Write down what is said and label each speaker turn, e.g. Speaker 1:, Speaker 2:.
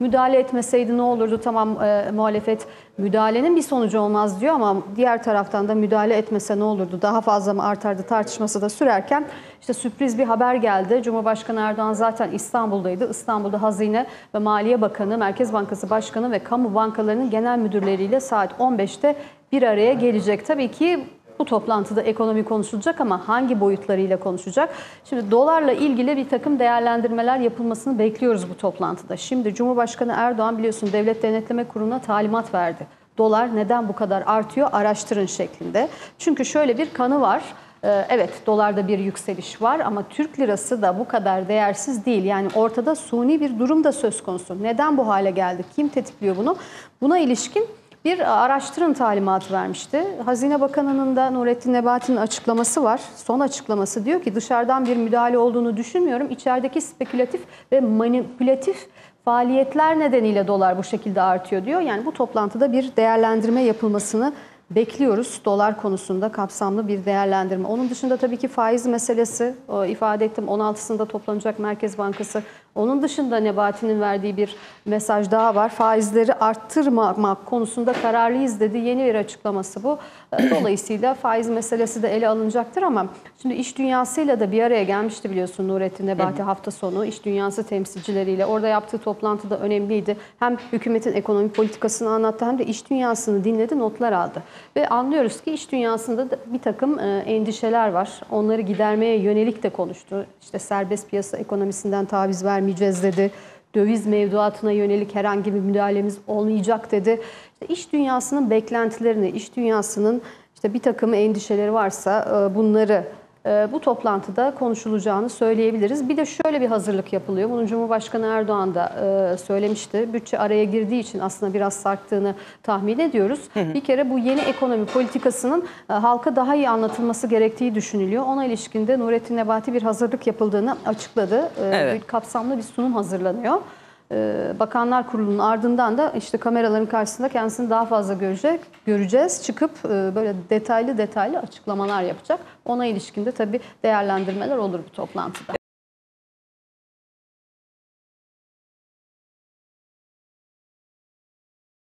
Speaker 1: Müdahale etmeseydi ne olurdu? Tamam e, muhalefet müdahalenin bir sonucu olmaz diyor ama diğer taraftan da müdahale etmese ne olurdu? Daha fazla mı artardı tartışması da sürerken işte sürpriz bir haber geldi. Cumhurbaşkanı Erdoğan zaten İstanbul'daydı. İstanbul'da Hazine ve Maliye Bakanı, Merkez Bankası Başkanı ve kamu bankalarının genel müdürleriyle saat 15'te bir araya gelecek. Tabii ki bu toplantıda ekonomi konuşulacak ama hangi boyutlarıyla konuşacak? Şimdi dolarla ilgili bir takım değerlendirmeler yapılmasını bekliyoruz bu toplantıda. Şimdi Cumhurbaşkanı Erdoğan biliyorsun Devlet Denetleme Kurulu'na talimat verdi. Dolar neden bu kadar artıyor araştırın şeklinde. Çünkü şöyle bir kanı var. Ee, Evet dolarda bir yükseliş var ama Türk lirası da bu kadar değersiz değil. Yani ortada suni bir durum da söz konusu. Neden bu hale geldi? Kim tetikliyor bunu? Buna ilişkin bir araştırın talimatı vermişti. Hazine Bakanı'nın da Nurettin Nebati'nin açıklaması var. Son açıklaması diyor ki dışarıdan bir müdahale olduğunu düşünmüyorum. İçerideki spekülatif ve manipülatif faaliyetler nedeniyle dolar bu şekilde artıyor diyor. Yani bu toplantıda bir değerlendirme yapılmasını bekliyoruz. Dolar konusunda kapsamlı bir değerlendirme. Onun dışında tabii ki faiz meselesi o ifade ettim 16'sında toplanacak Merkez Bankası. Onun dışında Nebati'nin verdiği bir mesaj daha var. Faizleri arttırmamak konusunda kararlıyız dedi. Yeni bir açıklaması bu. Dolayısıyla faiz meselesi de ele alınacaktır ama şimdi iş dünyasıyla da bir araya gelmişti biliyorsun Nurettin Nebati hafta sonu iş dünyası temsilcileriyle. Orada yaptığı toplantı da önemliydi. Hem hükümetin ekonomi politikasını anlattı hem de iş dünyasını dinledi, notlar aldı. Ve anlıyoruz ki iş dünyasında da bir takım e, endişeler var. Onları gidermeye yönelik de konuştu. İşte serbest piyasa ekonomisinden taviz vermeyeceğiz dedi. Döviz mevduatına yönelik herhangi bir müdahalemiz olmayacak dedi. İşte iş dünyasının beklentilerini, iş dünyasının işte bir takım endişeleri varsa e, bunları bu toplantıda konuşulacağını söyleyebiliriz. Bir de şöyle bir hazırlık yapılıyor. Bunu Cumhurbaşkanı Erdoğan da e, söylemişti. Bütçe araya girdiği için aslında biraz sarktığını tahmin ediyoruz. Bir kere bu yeni ekonomi politikasının e, halka daha iyi anlatılması gerektiği düşünülüyor. Ona ilişkin de Nurettin Nebati bir hazırlık yapıldığını açıkladı. E,
Speaker 2: Evet.
Speaker 1: kapsamlı bir sunum hazırlanıyor. E, Bakanlar Kurulu'nun ardından da işte kameraların karşısında kendisini daha fazla görecek, göreceğiz. Çıkıp e, böyle detaylı detaylı açıklamalar yapacak. Ona ilişkin de tabii değerlendirmeler olur bu toplantıda.